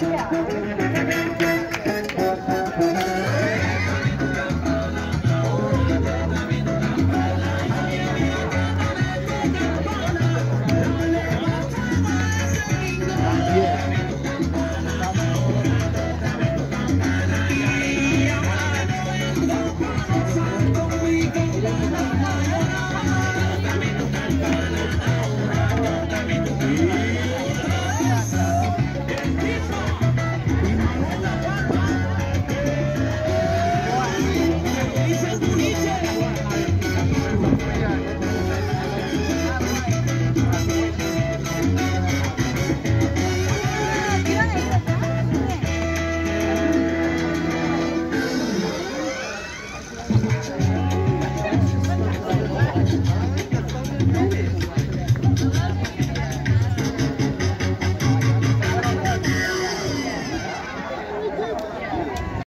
Yeah.